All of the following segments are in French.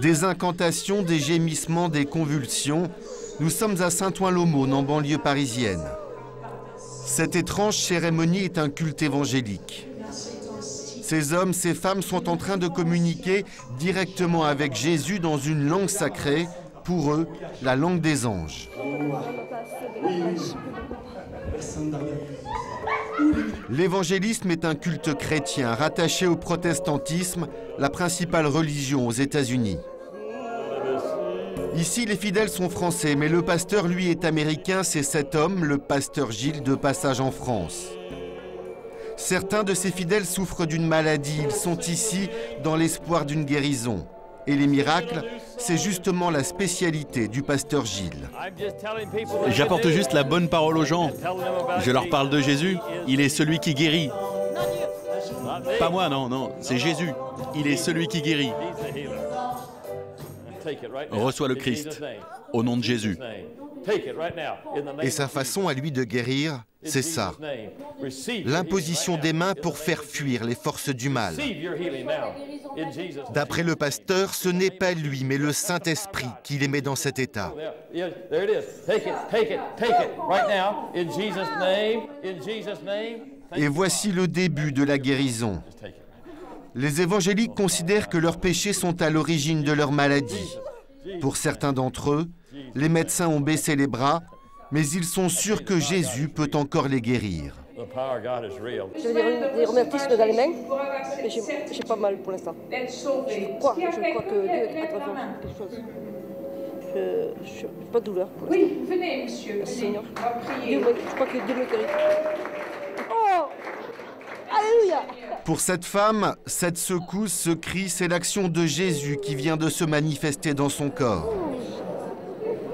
Des incantations, des gémissements, des convulsions. Nous sommes à Saint-Ouen-l'Aumône, en banlieue parisienne. Cette étrange cérémonie est un culte évangélique. Ces hommes, ces femmes sont en train de communiquer directement avec Jésus dans une langue sacrée, pour eux, la langue des anges. L'évangélisme est un culte chrétien rattaché au protestantisme, la principale religion aux États-Unis. Ici, les fidèles sont français, mais le pasteur, lui, est américain. C'est cet homme, le pasteur Gilles, de passage en France. Certains de ces fidèles souffrent d'une maladie. Ils sont ici dans l'espoir d'une guérison. Et les miracles, c'est justement la spécialité du pasteur Gilles. J'apporte juste la bonne parole aux gens. Je leur parle de Jésus. Il est celui qui guérit. Pas moi, non, non, c'est Jésus. Il est celui qui guérit. Reçois le Christ au nom de Jésus. Et sa façon à lui de guérir, c'est ça. L'imposition des mains pour faire fuir les forces du mal. D'après le pasteur, ce n'est pas lui, mais le Saint-Esprit qui les met dans cet état. Et voici le début de la guérison. Les évangéliques considèrent que leurs péchés sont à l'origine de leur maladie. Pour certains d'entre eux, les médecins ont baissé les bras, mais ils sont sûrs que Jésus peut encore les guérir. J'ai des rhumatismes dans les mains, mais j'ai pas mal pour l'instant. Je crois, je crois que Dieu est à travers quelque chose. Je n'ai pas de douleur pour l'instant. Oui, venez, monsieur. Merci, Seigneur. Dieu, je crois que Dieu me guérit. Oh Alléluia Pour cette femme, cette secousse, ce cri, c'est l'action de Jésus qui vient de se manifester dans son corps.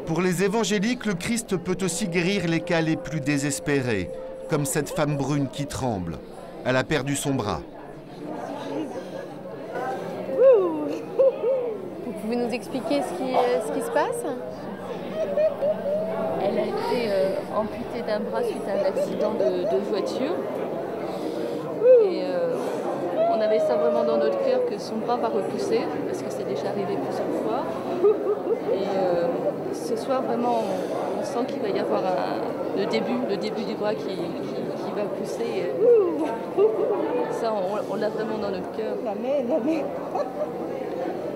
Pour les évangéliques, le Christ peut aussi guérir les cas les plus désespérés, comme cette femme brune qui tremble. Elle a perdu son bras. Vous pouvez nous expliquer ce qui, ce qui se passe? Elle a été euh, amputée d'un bras suite à un accident de, voiture. Et euh, on avait ça vraiment dans notre cœur que son bras va repousser, parce que c'est déjà arrivé plusieurs fois. Et euh, ce soir, vraiment, on, sent qu'il va y avoir le début, le début du bras qui, va pousser. Ça, on, l'a vraiment dans notre cœur.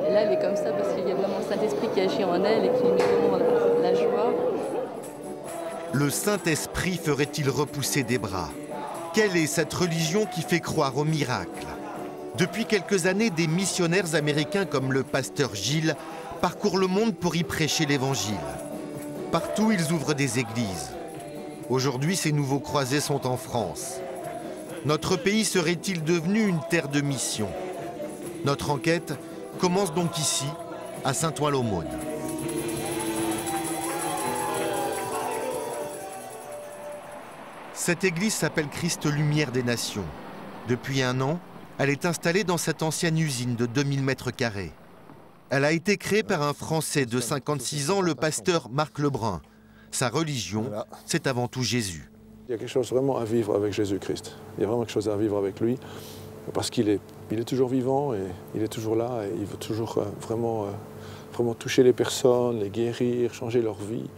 Et là, elle est comme ça parce qu'il y a vraiment le Saint-Esprit qui agit en elle et qui met vraiment la, la joie. Le Saint-Esprit ferait-il repousser des bras? Quelle est cette religion qui fait croire au miracle? Depuis quelques années, des missionnaires américains comme le pasteur Gilles parcourent le monde pour y prêcher l'Évangile. Partout, ils ouvrent des églises. Aujourd'hui, ces nouveaux croisés sont en France. Notre pays serait-il devenu une terre de mission? Notre enquête commence donc ici, à Saint-Ouen-l'Aumône. Cette église s'appelle Christ Lumière des Nations. Depuis un an, elle est installée dans cette ancienne usine de 2000 mètres carrés. Elle a été créée par un Français de 56 ans, le pasteur Marc Lebrun. Sa religion, c'est avant tout Jésus. Il y a quelque chose vraiment à vivre avec Jésus-Christ. Il y a vraiment quelque chose à vivre avec lui, parce qu'il est, il est toujours vivant et il est toujours là et il veut toujours euh, vraiment, euh, vraiment toucher les personnes, les guérir, changer leur vie.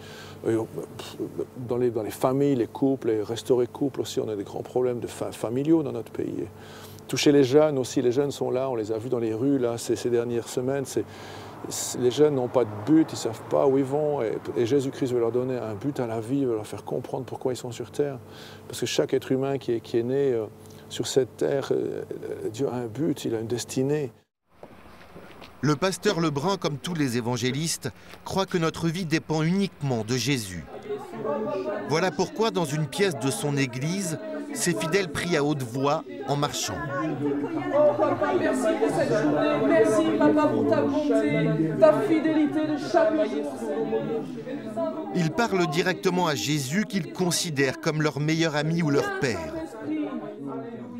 Dans les, dans les familles, les couples, les restaurer couples aussi, on a des grands problèmes de familiaux dans notre pays toucher les jeunes aussi. Les jeunes sont là, on les a vus dans les rues là, ces, dernières semaines. les jeunes n'ont pas de but, ils ne savent pas où ils vont. Et, Jésus-Christ veut leur donner un but à la vie, veut leur faire comprendre pourquoi ils sont sur Terre. Parce que chaque être humain qui est, qui est né euh, sur cette Terre, euh, Dieu a un but, il a une destinée. Le pasteur Lebrun, comme tous les évangélistes, croit que notre vie dépend uniquement de Jésus. Voilà pourquoi, dans une pièce de son église, ses fidèles prient à haute voix en marchant. Oh papa, merci pour cette journée. Merci papa pour ta bonté, ta fidélité de chaque jour. Ils parlent directement à Jésus qu'ils considèrent comme leur meilleur ami ou leur père.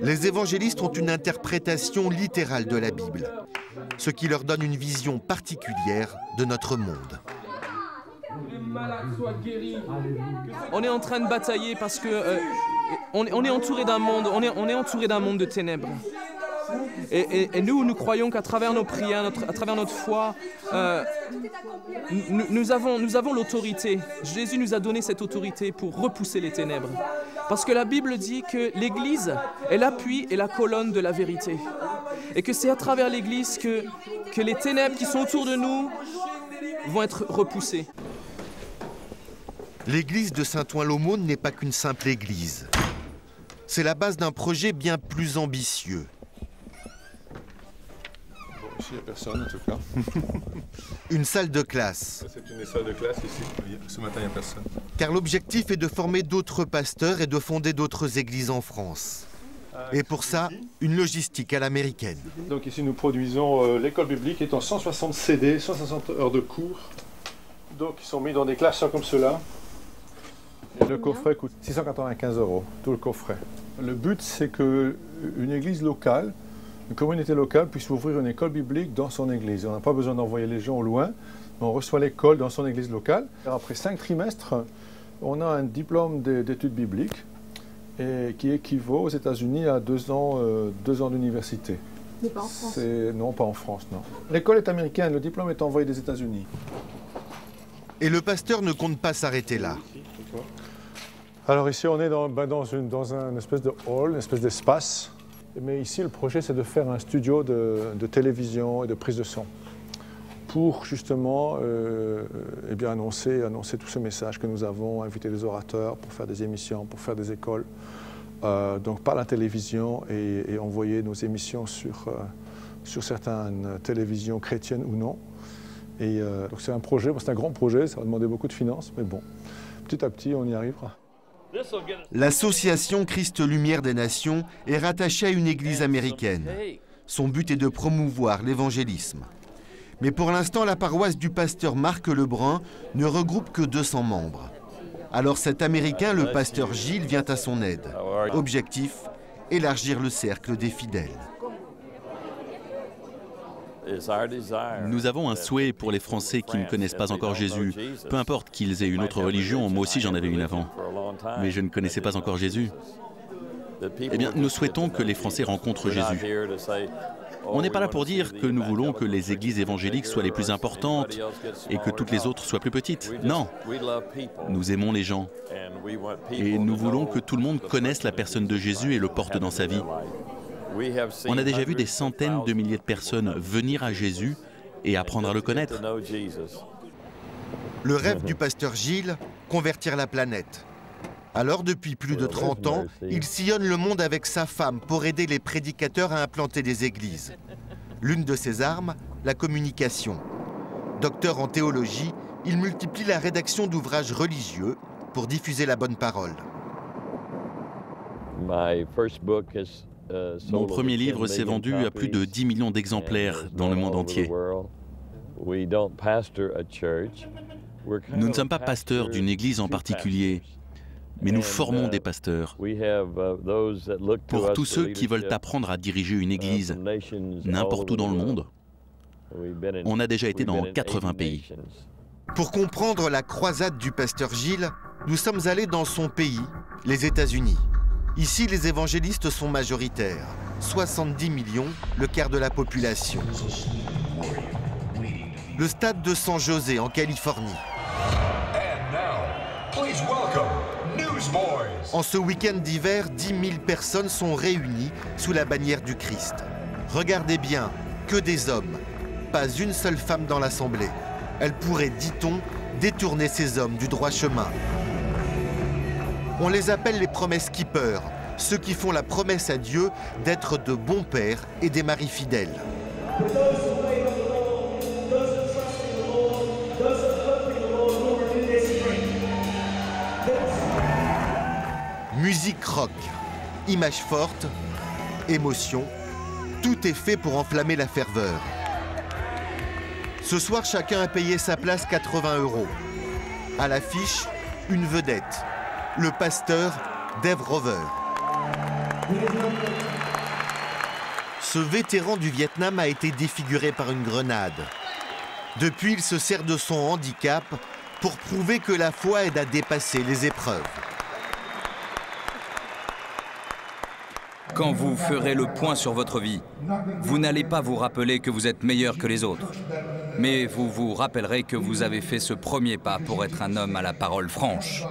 Les évangélistes ont une interprétation littérale de la Bible, ce qui leur donne une vision particulière de notre monde. On est en train de batailler parce que on, est- entouré d'un monde, de ténèbres. Et, nous, nous croyons qu'à travers nos prières, à travers notre foi, euh, nous, avons, l'autorité. Jésus nous a donné cette autorité pour repousser les ténèbres. Parce que la Bible dit que l'Église est l'appui et la colonne de la vérité. Et que c'est à travers l'Église que les ténèbres qui sont autour de nous vont être repoussées. L'église de Saint-Ouen-l'Aumône n'est pas qu'une simple église. C'est la base d'un projet bien plus ambitieux. Bon, ici, il n'y a personne en tout cas. Une salle de classe. C'est une des salles de classe ici. Ce matin, il n'y a personne. Car l'objectif est de former d'autres pasteurs et de fonder d'autres églises en France. Et pour ça, une logistique à l'américaine. Donc ici, nous produisons euh, l'école biblique étant 160 CD, 160 heures de cours. Donc ils sont mis dans des classes comme cela. Et le coffret coûte 695 euros, tout le coffret. Le but, c'est que une église locale, une communauté locale puisse ouvrir une école biblique dans son église. On n'a pas besoin d'envoyer les gens au loin, mais on reçoit l'école dans son église locale. Après cinq trimestres, on a un diplôme d'é- d'études bibliques et qui équivaut aux États-Unis à deux ans, euh, deux ans d'université. Mais pas en France. C'est- Non, pas en France, non. L'école est américaine, le diplôme est envoyé des États-Unis. Et le pasteur ne compte pas s'arrêter là. Alors ici, on est dans, ben, une, espèce de hall, une espèce d'espace. Mais ici, le projet, c'est de faire un studio de, télévision et de prise de son pour justement euh, eh bien, annoncer, annoncer tout ce message que nous avons, inviter des orateurs pour faire des émissions, pour faire des écoles. Euh, donc par la télévision et, envoyer nos émissions sur, euh, sur certaines télévisions chrétiennes ou non. Et euh, donc c'est un projet, c'est un grand projet, ça va demander beaucoup de finances, mais bon, petit à petit, on y arrivera. L'association Christ Lumière des Nations est rattachée à une église américaine. Son but est de promouvoir l'évangélisme. Mais pour l'instant, la paroisse du pasteur Marc Lebrun ne regroupe que 200 membres. Alors cet Américain, le pasteur Gilles, vient à son aide. Objectif, élargir le cercle des fidèles. Nous avons un souhait pour les Français qui ne connaissent pas encore Jésus. Peu importe qu'ils aient une autre religion, moi aussi j'en avais une avant. Mais je ne connaissais pas encore Jésus. Eh bien, nous souhaitons que les Français rencontrent Jésus. On n'est pas là pour dire que nous voulons que les églises évangéliques soient les plus importantes et que toutes les autres soient plus petites. Non, nous aimons les gens et nous voulons que tout le monde connaisse la personne de Jésus et le porte dans sa vie. On a déjà vu des centaines de milliers de personnes venir à Jésus et apprendre à le connaître. Le rêve du pasteur Gilles, convertir la planète. Alors, depuis plus de 30 ans, il sillonne le monde avec sa femme pour aider les prédicateurs à implanter des églises. L'une de ses armes, la communication. Docteur en théologie, il multiplie la rédaction d'ouvrages religieux pour diffuser la bonne parole. Mon premier livre s'est vendu à plus de 10 millions d'exemplaires dans le monde entier. Nous ne sommes pas pasteurs d'une église en particulier, mais nous formons des pasteurs pour tous ceux qui veulent apprendre à diriger une église n'importe où dans le monde. On a déjà été dans 80 pays. Pour comprendre la croisade du pasteur Gilles, nous sommes allés dans son pays, les États-Unis. Ici, les évangélistes sont majoritaires. 70 millions, le quart de la population. Le stade de San José, en Californie. En ce week-end d'hiver, 10 000 personnes sont réunies sous la bannière du Christ. Regardez bien, que des hommes, pas une seule femme dans l'assemblée. Elle pourrait, dit-on, détourner ces hommes du droit chemin. On les appelle les promesses keepers, ceux qui font la promesse à Dieu d'être de bons pères et des maris fidèles. Musique rock, images fortes, émotion, tout est fait pour enflammer la ferveur. Ce soir, chacun a payé sa place 80 euros. À l'affiche, une vedette, le pasteur Dave Rover. Ce vétéran du Vietnam a été défiguré par une grenade. Depuis, il se sert de son handicap pour prouver que la foi aide à dépasser les épreuves. Quand vous ferez le point sur votre vie, vous n'allez pas vous rappeler que vous êtes meilleur que les autres, mais vous vous rappellerez que vous avez fait ce premier pas pour être un homme à la parole franche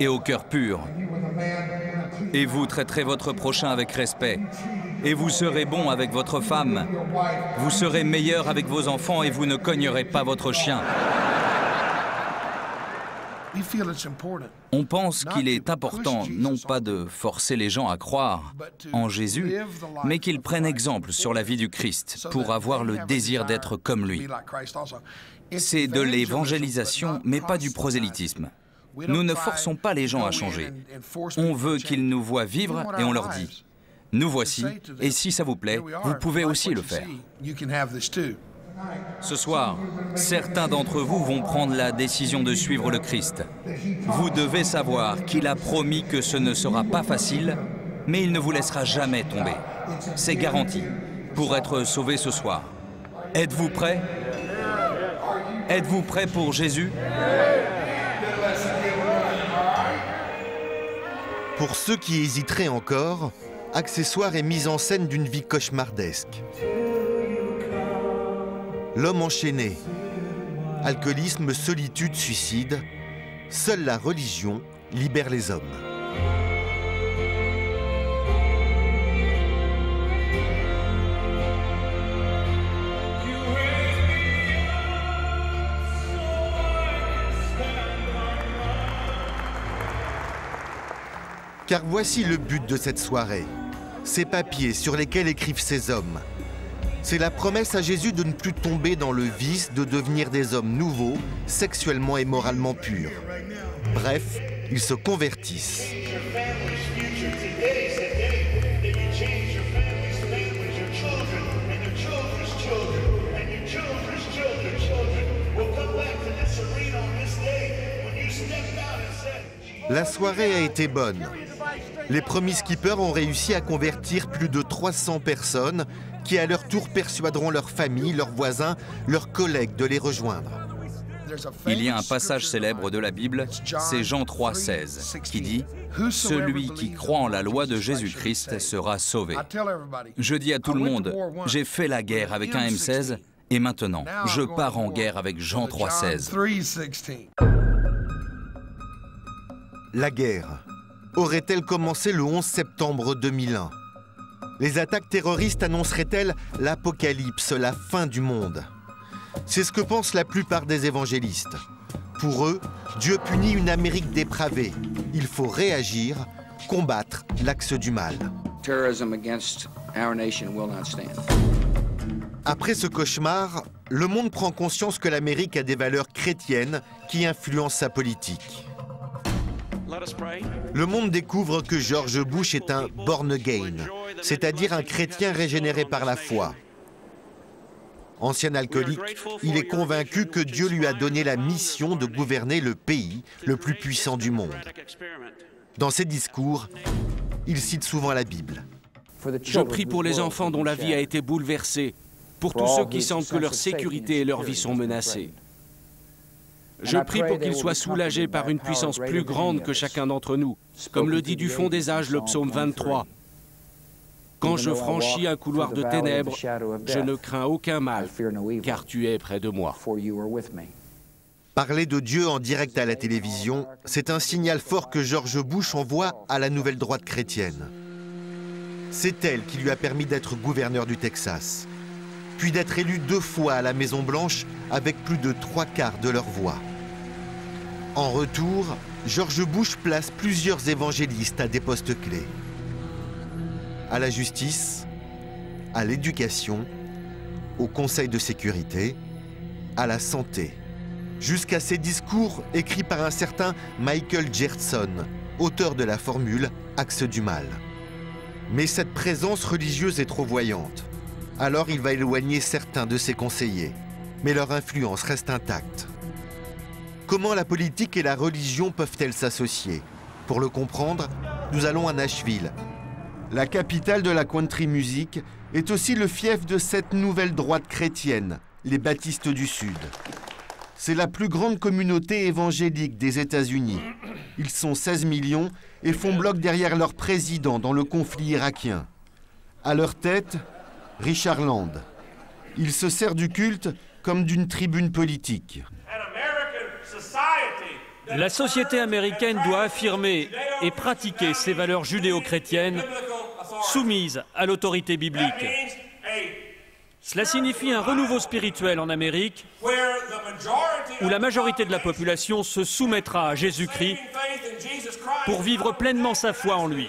et au cœur pur. Et vous traiterez votre prochain avec respect. Et vous serez bon avec votre femme. Vous serez meilleur avec vos enfants et vous ne cognerez pas votre chien. On pense qu'il est important non pas de forcer les gens à croire en Jésus, mais qu'ils prennent exemple sur la vie du Christ pour avoir le désir d'être comme lui. C'est de l'évangélisation, mais pas du prosélytisme. Nous ne forçons pas les gens à changer. On veut qu'ils nous voient vivre et on leur dit, nous voici, et si ça vous plaît, vous pouvez aussi le faire. Ce soir, certains d'entre vous vont prendre la décision de suivre le Christ. Vous devez savoir qu'il a promis que ce ne sera pas facile, mais il ne vous laissera jamais tomber. C'est garanti pour être sauvé ce soir. Êtes-vous prêts Êtes-vous prêts pour Jésus? Pour ceux qui hésiteraient encore, accessoire et mise en scène d'une vie cauchemardesque. L'homme enchaîné, alcoolisme, solitude, suicide, seule la religion libère les hommes. Car voici le but de cette soirée, ces papiers sur lesquels écrivent ces hommes, c'est la promesse à Jésus de ne plus tomber dans le vice, de devenir des hommes nouveaux, sexuellement et moralement purs. Bref, ils se convertissent. La soirée a été bonne. Les premiers skippers ont réussi à convertir plus de 300 personnes qui à leur tour persuaderont leurs familles, leurs voisins, leurs collègues de les rejoindre. Il y a un passage célèbre de la Bible, c'est Jean 3,16, qui dit Celui qui croit en la loi de Jésus-Christ sera sauvé. Je dis à tout le monde J'ai fait la guerre avec un M16 et maintenant je pars en guerre avec Jean 3,16. La guerre aurait-elle commencé le 11 septembre 2001 les attaques terroristes annonceraient-elles l'apocalypse, la fin du monde? C'est ce que pensent la plupart des évangélistes. Pour eux, Dieu punit une Amérique dépravée. Il faut réagir, combattre l'axe du mal. Après ce cauchemar, le monde prend conscience que l'Amérique a des valeurs chrétiennes qui influencent sa politique. Le monde découvre que George Bush est un born again, c'est-à-dire un chrétien régénéré par la foi. Ancien alcoolique, il est convaincu que Dieu lui a donné la mission de gouverner le pays le plus puissant du monde. Dans ses discours, il cite souvent la Bible. Je prie pour les enfants dont la vie a été bouleversée, pour tous ceux qui sentent que leur sécurité et leur vie sont menacées. Je prie pour qu'ils soient soulagés par une puissance plus grande que chacun d'entre nous, comme le dit du fond des âges le psaume 23. Quand je franchis un couloir de ténèbres, je ne crains aucun mal, car tu es près de moi. Parler de Dieu en direct à la télévision, c'est un signal fort que George Bush envoie à la nouvelle droite chrétienne. C'est elle qui lui a permis d'être gouverneur du Texas, puis d'être élu deux fois à la Maison-Blanche avec plus de trois quarts de leur voix. En retour, George Bush place plusieurs évangélistes à des postes clés. À la justice, à l'éducation, au Conseil de sécurité, à la santé, jusqu'à ces discours écrits par un certain Michael Gerson, auteur de la formule Axe du mal. Mais cette présence religieuse est trop voyante. Alors il va éloigner certains de ses conseillers. Mais leur influence reste intacte. Comment la politique et la religion peuvent-elles s'associer? Pour le comprendre, nous allons à Nashville. La capitale de la country music est aussi le fief de cette nouvelle droite chrétienne, les baptistes du Sud. C'est la plus grande communauté évangélique des États-Unis. Ils sont 16 millions et font bloc derrière leur président dans le conflit irakien. À leur tête, Richard Land. Il se sert du culte comme d'une tribune politique. La société américaine doit affirmer et pratiquer ses valeurs judéo-chrétiennes soumises à l'autorité biblique. Cela signifie un renouveau spirituel en Amérique où la majorité de la population se soumettra à Jésus-Christ pour vivre pleinement sa foi en lui.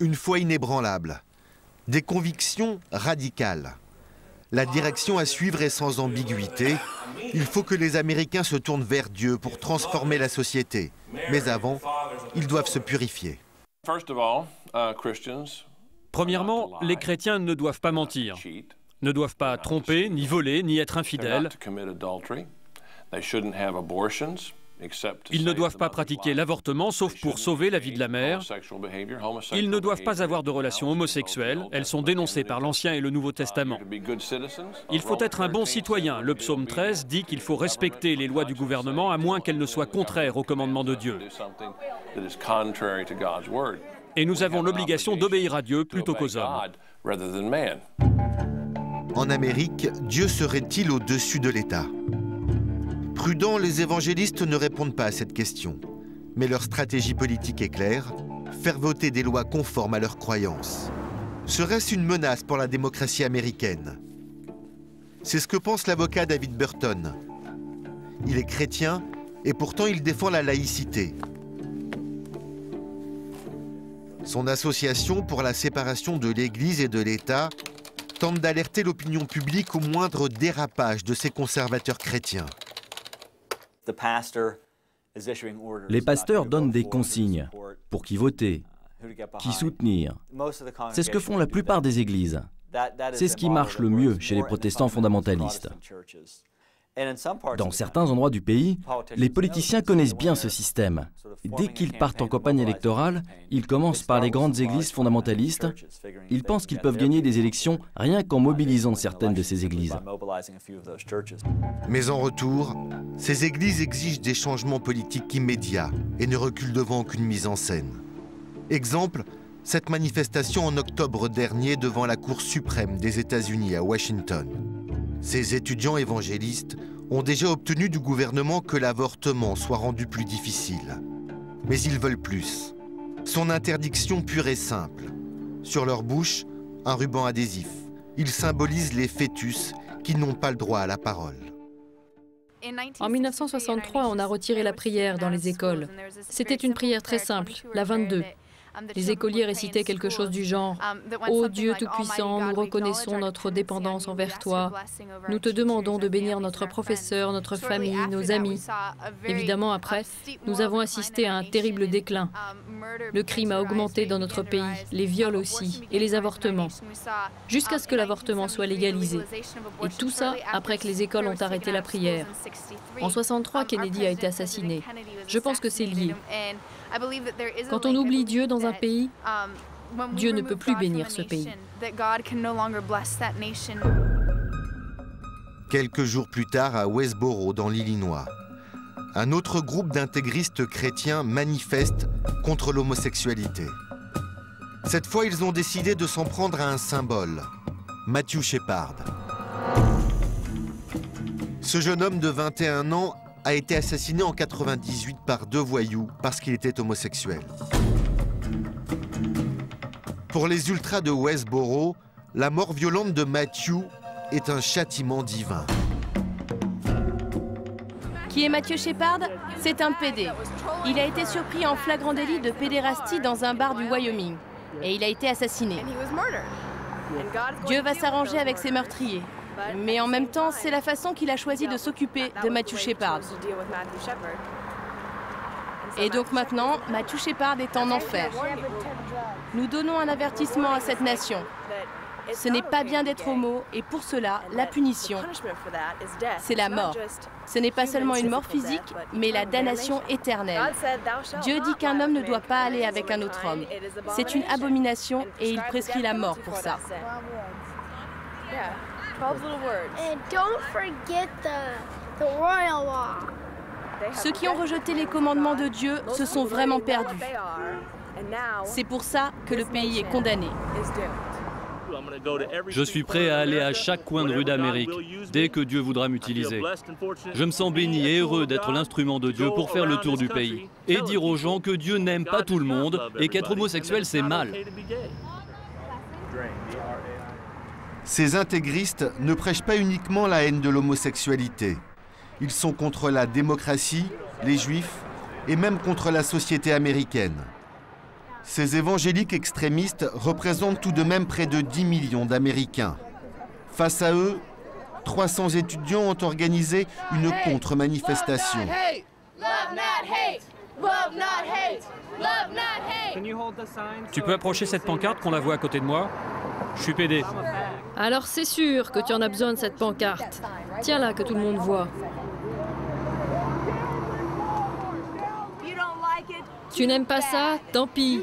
Une foi inébranlable, des convictions radicales. La direction à suivre est sans ambiguïté. Il faut que les Américains se tournent vers Dieu pour transformer la société. Mais avant, ils doivent se purifier. Premièrement, les chrétiens ne doivent pas mentir, ne doivent pas tromper, ni voler, ni être infidèles. Ils ne doivent pas pratiquer l'avortement sauf pour sauver la vie de la mère. Ils ne doivent pas avoir de relations homosexuelles. Elles sont dénoncées par l'Ancien et le Nouveau Testament. Il faut être un bon citoyen. Le psaume 13 dit qu'il faut respecter les lois du gouvernement à moins qu'elles ne soient contraires au commandement de Dieu. Et nous avons l'obligation d'obéir à Dieu plutôt qu'aux hommes. En Amérique, Dieu serait-il au-dessus de l'État? Prudents, les évangélistes ne répondent pas à cette question. Mais leur stratégie politique est claire, faire voter des lois conformes à leurs croyances. Serait-ce une menace pour la démocratie américaine? C'est ce que pense l'avocat David Burton. Il est chrétien et pourtant il défend la laïcité. Son association pour la séparation de l'Église et de l'État tente d'alerter l'opinion publique au moindre dérapage de ces conservateurs chrétiens. Les pasteurs donnent des consignes pour qui voter, qui soutenir. C'est ce que font la plupart des églises. C'est ce qui marche le mieux chez les protestants fondamentalistes. Dans certains endroits du pays, les politiciens connaissent bien ce système. Dès qu'ils partent en campagne électorale, ils commencent par les grandes églises fondamentalistes. Ils pensent qu'ils peuvent gagner des élections rien qu'en mobilisant certaines de ces églises. Mais en retour, ces églises exigent des changements politiques immédiats et ne reculent devant aucune mise en scène. Exemple, cette manifestation en octobre dernier devant la Cour suprême des États-Unis à Washington. Ces étudiants évangélistes ont déjà obtenu du gouvernement que l'avortement soit rendu plus difficile. Mais ils veulent plus. Son interdiction pure et simple. Sur leur bouche, un ruban adhésif. Ils symbolisent les fœtus qui n'ont pas le droit à la parole. En 1963, on a retiré la prière dans les écoles. C'était une prière très simple, la 22. Les écoliers récitaient quelque chose du genre ⁇ Ô Dieu Tout-Puissant, nous reconnaissons notre dépendance envers toi. Nous te demandons de bénir notre professeur, notre famille, nos amis. Évidemment, après, nous avons assisté à un terrible déclin. Le crime a augmenté dans notre pays, les viols aussi, et les avortements, jusqu'à ce que l'avortement soit légalisé. Et tout ça après que les écoles ont arrêté la prière. En 63, Kennedy a été assassiné. Je pense que c'est lié. Quand on oublie Dieu dans un pays, Dieu ne peut plus bénir ce pays. Quelques jours plus tard, à Westboro, dans l'Illinois, un autre groupe d'intégristes chrétiens manifeste contre l'homosexualité. Cette fois, ils ont décidé de s'en prendre à un symbole, Matthew Shepard. Ce jeune homme de 21 ans a été assassiné en 98 par deux voyous parce qu'il était homosexuel. Pour les ultras de Westboro, la mort violente de Matthew est un châtiment divin. Qui est Mathieu Shepard? C'est un PD. Il a été surpris en flagrant délit de pédérastie dans un bar du Wyoming. Et il a été assassiné. Dieu va s'arranger avec ses meurtriers. Mais en même temps, c'est la façon qu'il a choisi de s'occuper de Matthew Shepard. Et donc maintenant, Matthew Shepard est en enfer. Nous donnons un avertissement à cette nation. Ce n'est pas bien d'être homo et pour cela, la punition, c'est la mort. Ce n'est pas seulement une mort physique, mais la damnation éternelle. Dieu dit qu'un homme ne doit pas aller avec un autre homme. C'est une abomination et il prescrit la mort pour ça. Ceux qui ont rejeté les commandements de Dieu se sont vraiment perdus. C'est pour ça que le pays est condamné. Je suis prêt à aller à chaque coin de rue d'Amérique dès que Dieu voudra m'utiliser. Je me sens béni et heureux d'être l'instrument de Dieu pour faire le tour du pays et dire aux gens que Dieu n'aime pas tout le monde et qu'être homosexuel c'est mal. Ces intégristes ne prêchent pas uniquement la haine de l'homosexualité. Ils sont contre la démocratie, les juifs et même contre la société américaine. Ces évangéliques extrémistes représentent tout de même près de 10 millions d'Américains. Face à eux, 300 étudiants ont organisé une contre-manifestation. Tu peux approcher cette pancarte qu'on la voit à côté de moi? Je suis PD. Alors c'est sûr que tu en as besoin de cette pancarte. Tiens-la que tout le monde voit. Tu n'aimes pas ça? Tant pis.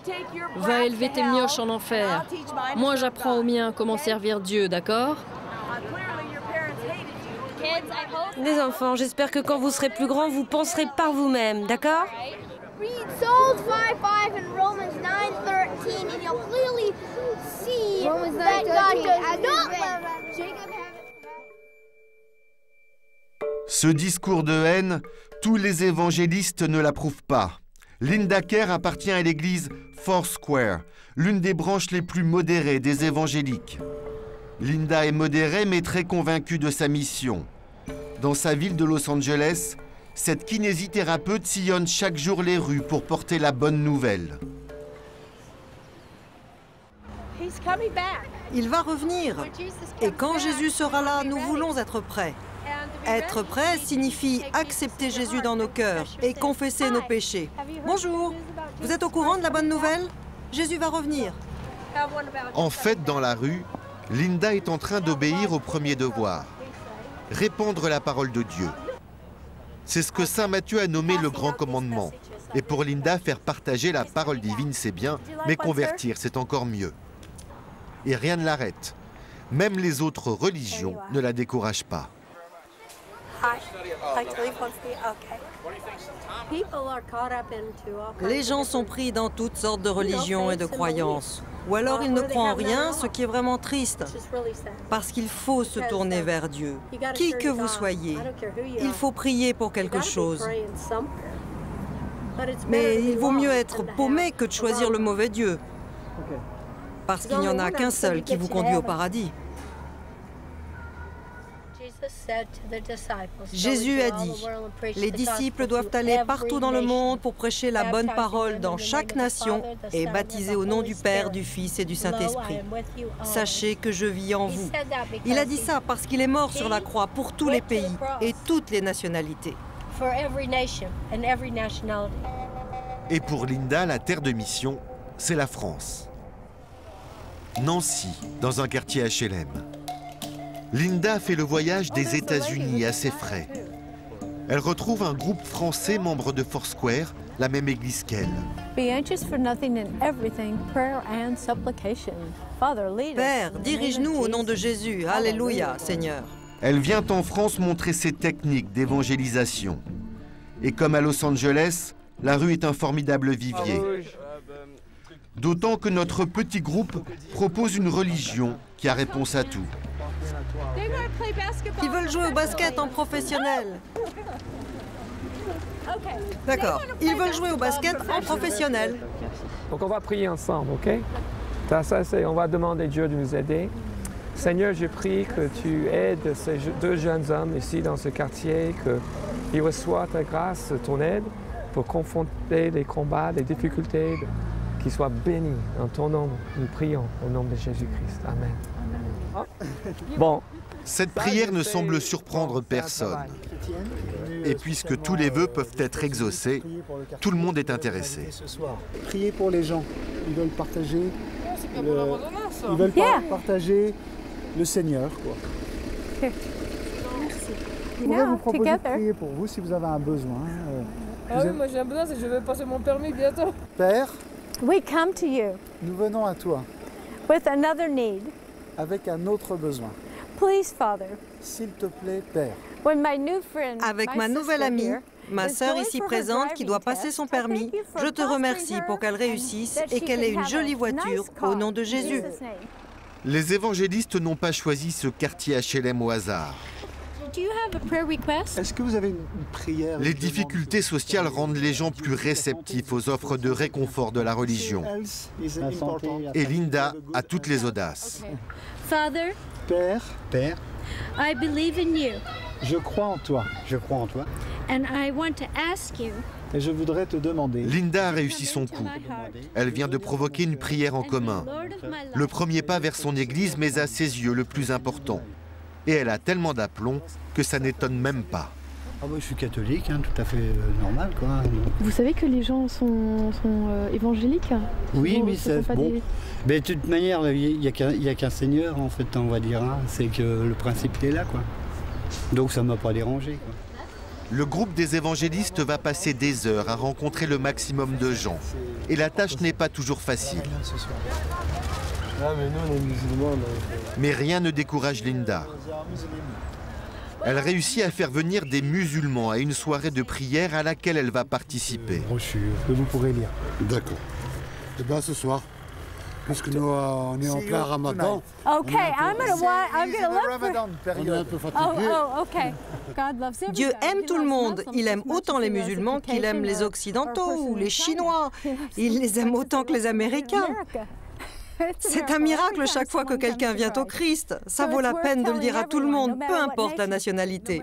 Va élever tes mioches en enfer. Moi, j'apprends aux miens comment servir Dieu, d'accord? Les enfants, j'espère que quand vous serez plus grands, vous penserez par vous-même, d'accord? Ce discours de haine, tous les évangélistes ne l'approuvent pas. Linda Kerr appartient à l'église Foursquare, l'une des branches les plus modérées des évangéliques. Linda est modérée mais très convaincue de sa mission. Dans sa ville de Los Angeles, cette kinésithérapeute sillonne chaque jour les rues pour porter la bonne nouvelle. Il va revenir. Et quand Jésus sera là, nous voulons être prêts. Être prêt signifie accepter Jésus dans nos cœurs et confesser nos péchés. Bonjour, vous êtes au courant de la bonne nouvelle? Jésus va revenir. En fait, dans la rue, Linda est en train d'obéir au premier devoir, répandre la parole de Dieu. C'est ce que Saint Matthieu a nommé le grand commandement. Et pour Linda, faire partager la parole divine, c'est bien, mais convertir, c'est encore mieux. Et rien ne l'arrête. Même les autres religions ne la découragent pas. Les gens sont pris dans toutes sortes de religions et de croyances. Ou alors ils ne croient en rien, ce qui est vraiment triste. Parce qu'il faut se tourner vers Dieu. Qui que vous soyez, il faut prier pour quelque chose. Mais il vaut mieux être paumé que de choisir le mauvais Dieu. Parce qu'il n'y en a qu'un seul qui vous conduit au paradis. Jésus a dit, les disciples doivent aller partout dans le monde pour prêcher la bonne parole dans chaque nation et baptiser au nom du Père, du Fils et du Saint-Esprit. Sachez que je vis en vous. Il a dit ça parce qu'il est mort sur la croix pour tous les pays et toutes les nationalités. Et pour Linda, la terre de mission, c'est la France. Nancy, dans un quartier HLM. Linda fait le voyage des États-Unis à ses frais. Elle retrouve un groupe français membre de Foursquare, la même église qu'elle. Père, dirige-nous au nom de Jésus. Alléluia, Seigneur. Elle vient en France montrer ses techniques d'évangélisation. Et comme à Los Angeles, la rue est un formidable vivier. D'autant que notre petit groupe propose une religion qui a réponse à tout. Ils veulent jouer au basket en professionnel. D'accord. Ils veulent jouer au basket en professionnel. Donc on va prier ensemble, ok? Ça, On va demander Dieu de nous aider. Seigneur, je prie que tu aides ces deux jeunes hommes ici dans ce quartier, qu'ils reçoivent ta grâce, ton aide pour confronter les combats, les difficultés, qu'ils soient bénis en ton nom. Nous prions au nom de Jésus-Christ. Amen. Bon, cette prière ne semble surprendre personne. Et puisque tous les vœux peuvent être exaucés, tout le monde est intéressé. Priez pour les gens. Ils veulent partager le, ils veulent partager le Seigneur. Quoi. Je voudrais vous proposer de prier pour vous si vous avez un besoin. Euh, ah oui, moi j'ai un besoin, c'est que je vais passer mon permis bientôt. Père, We come to you nous venons à toi with another need. Avec un autre besoin. S'il te plaît, Père. Avec ma nouvelle amie, ma sœur ici présente qui doit passer son permis, je te remercie pour qu'elle réussisse et qu'elle ait une jolie voiture au nom de Jésus. Les évangélistes n'ont pas choisi ce quartier HLM au hasard. Est-ce que vous avez une prière Les difficultés sociales rendent les gens plus réceptifs aux offres de réconfort de la religion. Et Linda a toutes les audaces. Père, Père, I believe in you. Je crois en toi. Je crois en toi. And I want to ask you. Et je voudrais te demander. Linda a réussi son coup. Elle vient de provoquer une prière en commun. Le premier pas vers son église, mais à ses yeux le plus important. Et elle a tellement d'aplomb que ça n'étonne même pas. Ah bah, je suis catholique, hein, tout à fait euh, normal. Quoi. Vous savez que les gens sont, sont euh, évangéliques? Oui, mais c'est bon. Mais de toute manière, il n'y a qu'un Seigneur, en fait, on va dire. Hein. C'est que le principe est là, quoi. Donc ça ne m'a pas dérangé. Quoi. Le groupe des évangélistes va passer des heures à rencontrer le maximum de gens. Et la tâche n'est pas toujours facile. Ah, mais nous, on est musulmans. Mais rien ne décourage Linda. Elle réussit à faire venir des musulmans à une soirée de prière à laquelle elle va participer. Brochure que vous pourrez lire. D'accord. Eh bien ce soir, puisque nous euh, on est en plein ramadan. Okay, I'm gonna want, I'm gonna look for... On est un peu fatigué. Oh, oh, okay. God loves everybody. Dieu aime tout le monde. Il aime autant les musulmans qu'il aime les occidentaux ou les chinois. Il les aime autant que les américains. C'est un miracle chaque fois que quelqu'un vient au Christ. Ça vaut la peine de le dire à tout le monde, peu importe la nationalité.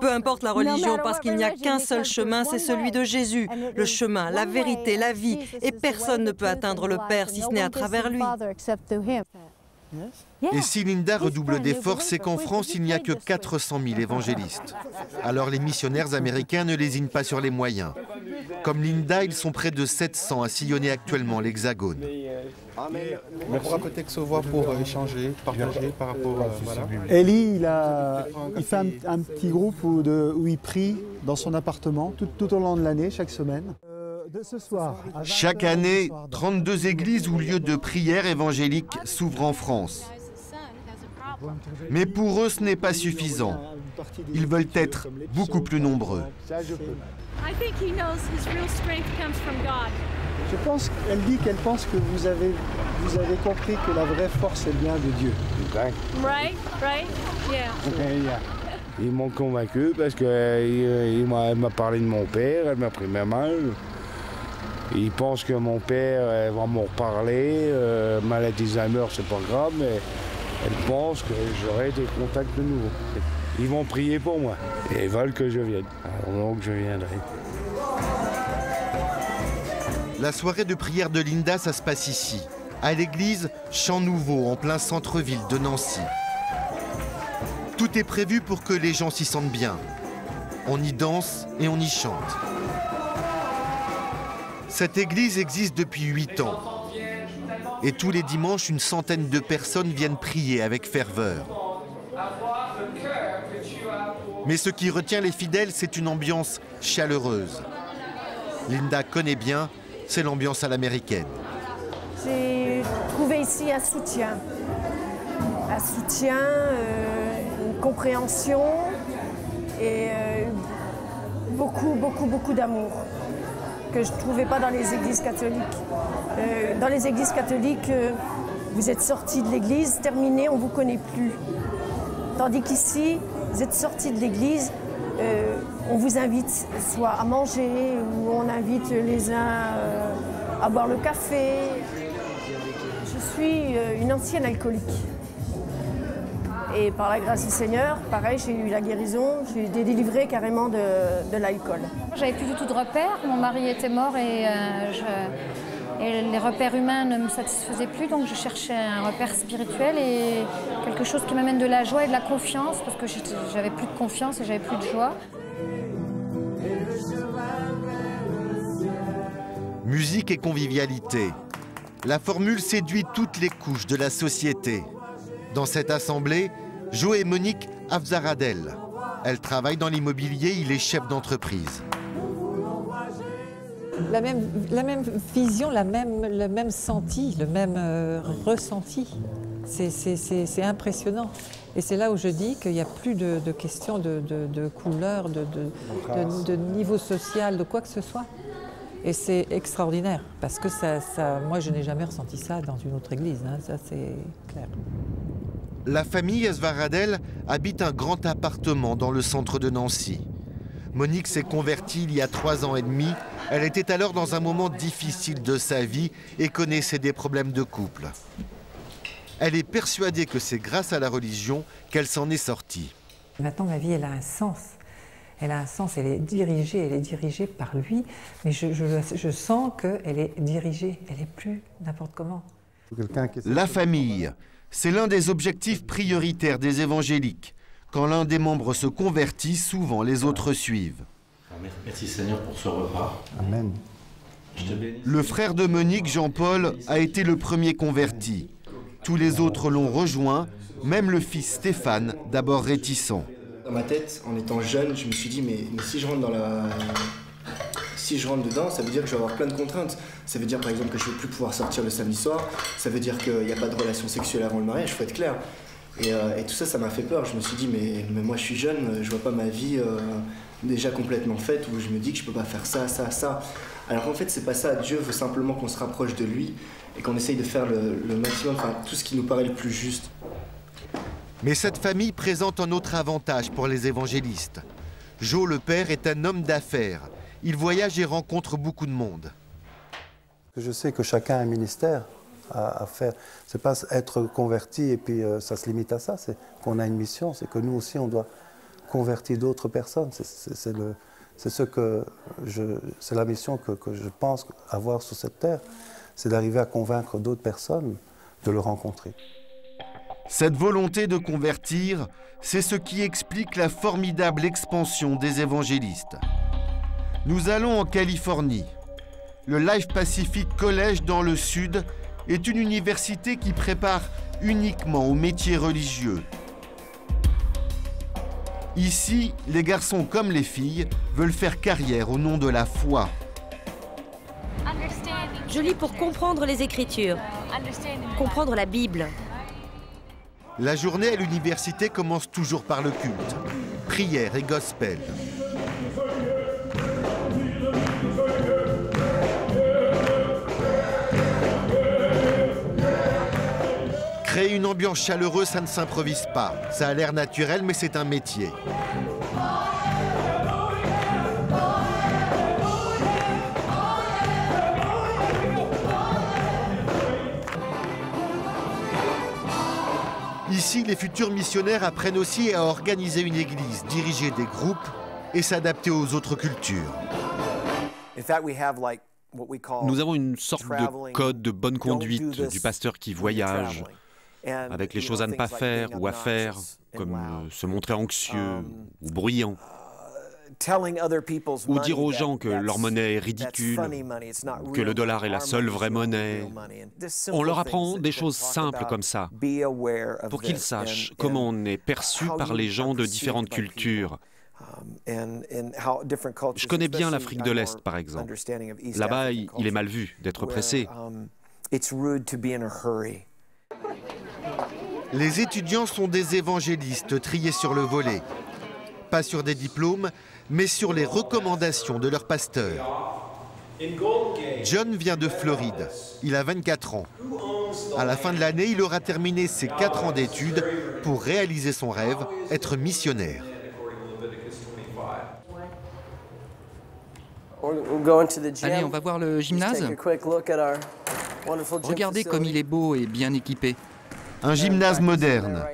Peu importe la religion, parce qu'il n'y a qu'un seul chemin, c'est celui de Jésus. Le chemin, la vérité, la vie. Et personne ne peut atteindre le Père si ce n'est à travers lui. Et si Linda redouble d'efforts, c'est qu'en France, il n'y a que 400 000 évangélistes. Alors les missionnaires américains ne lésinent pas sur les moyens. Comme Linda, ils sont près de 700 à sillonner actuellement l'Hexagone. On pourra peut-être se voir pour euh, échanger, partager par rapport à... Voilà. Ellie, il, a, il fait un, petit groupe où, de, où, il prie dans son appartement tout, tout au long de l'année, chaque semaine. De ce soir, chaque année, 32 églises ou lieux de prière évangélique s'ouvrent en France. Mais pour eux, ce n'est pas suffisant. Ils veulent être beaucoup plus nombreux. Je pense qu'elle dit qu'elle pense que vous avez, vous avez compris que la vraie force est bien de Dieu. Right, right, yeah. Ils m'ont convaincu parce qu'elle euh, m'a parlé de mon père, elle m'a pris ma main. Ils pensent que mon père va m'en reparler. Euh, maladie d'Alzheimer, c'est pas grave, mais elle pense que j'aurai des contacts de nouveau. Ils vont prier pour moi et veulent que je vienne. Alors donc je viendrai. La soirée de prière de Linda, ça se passe ici, à l'église Champ Nouveau, en plein centre-ville de Nancy. Tout est prévu pour que les gens s'y sentent bien. On y danse et on y chante. Cette église existe depuis 8 ans. Et tous les dimanches, une centaine de personnes viennent prier avec ferveur. Mais ce qui retient les fidèles, c'est une ambiance chaleureuse. Linda connaît bien c'est l'ambiance à l'américaine. J'ai trouvé ici un soutien. Un soutien, euh, une compréhension et euh, beaucoup, beaucoup, beaucoup d'amour que je ne trouvais pas dans les églises catholiques. Euh, dans les églises catholiques, vous êtes sorti de l'église, terminé, on ne vous connaît plus. Tandis qu'ici, vous êtes sorti de l'église, on vous invite soit à manger ou on invite les uns euh, à boire le café. Je suis euh, une ancienne alcoolique. Et par la grâce du Seigneur, pareil, j'ai eu la guérison, j'ai été délivrée carrément de, l'alcool. J'avais plus du tout de repères, mon mari était mort et, euh, et, les repères humains ne me satisfaisaient plus, donc je cherchais un repère spirituel et quelque chose qui m'amène de la joie et de la confiance, parce que j'avais plus de confiance et j'avais plus de joie. Musique et convivialité. La formule séduit toutes les couches de la société. Dans cette assemblée, Joe et Monique Afzaradel. Elle travaille dans l'immobilier, il est chef d'entreprise. La même, la même vision, la même, le même senti, le même euh, ressenti. C'est impressionnant. Et c'est là où je dis qu'il n'y a plus de, de questions de, de, couleur, de, de, niveau social, de quoi que ce soit. Et c'est extraordinaire, parce que ça, ça, moi, je n'ai jamais ressenti ça dans une autre église, hein, ça c'est clair. La famille Esvaradel habite un grand appartement dans le centre de Nancy. Monique s'est convertie il y a trois ans et demi. Elle était alors dans un moment difficile de sa vie et connaissait des problèmes de couple. Elle est persuadée que c'est grâce à la religion qu'elle s'en est sortie. Maintenant, ma vie, elle a un sens. Elle a un sens, elle est dirigée, elle est dirigée par lui, mais je, je sens qu'elle est dirigée, elle n'est plus n'importe comment. La famille, c'est l'un des objectifs prioritaires des évangéliques. Quand l'un des membres se convertit, souvent les autres suivent. Merci Seigneur pour ce repas. Amen. Le frère de Monique, Jean-Paul, a été le premier converti. Tous les autres l'ont rejoint, même le fils Stéphane, d'abord réticent. Dans ma tête, en étant jeune, je me suis dit, mais, si je rentre dans la... Si je rentre dedans, ça veut dire que je vais avoir plein de contraintes. Ça veut dire par exemple que je ne vais plus pouvoir sortir le samedi soir. Ça veut dire qu'il n'y a pas de relation sexuelle avant le mariage, il faut être clair. Euh, et, tout ça, ça m'a fait peur. Je me suis dit, mais, moi je suis jeune, je vois pas ma vie euh, déjà complètement faite où je me dis que je peux pas faire ça, ça, ça. Alors en fait, c'est pas ça. Dieu veut simplement qu'on se rapproche de lui et qu'on essaye de faire le, le maximum, enfin tout ce qui nous paraît le plus juste. Mais cette famille présente un autre avantage pour les évangélistes. Joe le père est un homme d'affaires. Il voyage et rencontre beaucoup de monde. Je sais que chacun a un ministère à, faire. C'est pas être converti et puis euh, ça se limite à ça. C'est qu'on a une mission. C'est que nous aussi on doit convertir d'autres personnes. C'est le, c'est ce que je, c'est la mission que, que, je pense avoir sur cette terre, c'est d'arriver à convaincre d'autres personnes de le rencontrer. Cette volonté de convertir, c'est ce qui explique la formidable expansion des évangélistes. Nous allons en Californie. Le Life Pacific College dans le sud est une université qui prépare uniquement aux métiers religieux. Ici, les garçons comme les filles veulent faire carrière au nom de la foi. Je lis pour comprendre les Écritures, comprendre la Bible. La journée à l'université commence toujours par le culte, prière et gospel. Créer une ambiance chaleureuse, ça ne s'improvise pas. Ça a l'air naturel, mais c'est un métier. Ici, les futurs missionnaires apprennent aussi à organiser une église, diriger des groupes et s'adapter aux autres cultures. Nous avons une sorte de code de bonne conduite du pasteur qui voyage, avec les choses à ne pas faire ou à faire, comme euh, se montrer anxieux um, ou bruyant. Ou dire aux gens que leur monnaie est ridicule, que le dollar est la seule vraie monnaie. On leur apprend des choses simples comme ça, pour qu'ils sachent comment on est perçu par les gens de différentes cultures. Um, Je connais bien l'Afrique de l'Est, par exemple. Là-bas, il est mal vu d'être pressé. Les étudiants sont des évangélistes triés sur le volet. Pas sur des diplômes, mais sur les recommandations de leur pasteur. John vient de Floride. Il a 24 ans. À la fin de l'année, il aura terminé ses 4 ans d'études pour réaliser son rêve, être missionnaire. Allez, on va voir le gymnase. Regardez comme il est beau et bien équipé. Un gymnase moderne.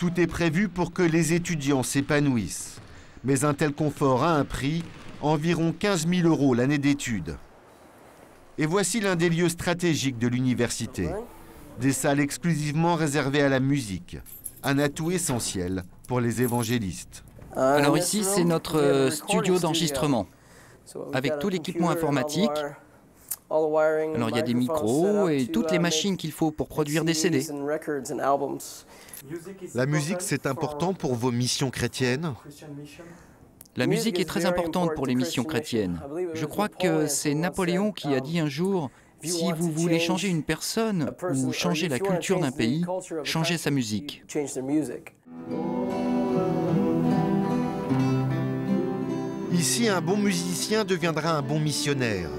Tout est prévu pour que les étudiants s'épanouissent. Mais un tel confort a un prix, environ 15 000 euros l'année d'études. Et voici l'un des lieux stratégiques de l'université. Des salles exclusivement réservées à la musique, un atout essentiel pour les évangélistes. Alors ici, c'est notre euh, studio d'enregistrement, avec tout l'équipement informatique, alors il y a des micros et toutes les machines qu'il faut pour produire des CD. La musique, c'est important pour vos missions chrétiennes La musique est très importante pour les missions chrétiennes. Je crois que c'est Napoléon qui a dit un jour, Si vous voulez changer une personne ou changer la culture d'un pays, changez sa musique. Ici, un bon musicien deviendra un bon missionnaire.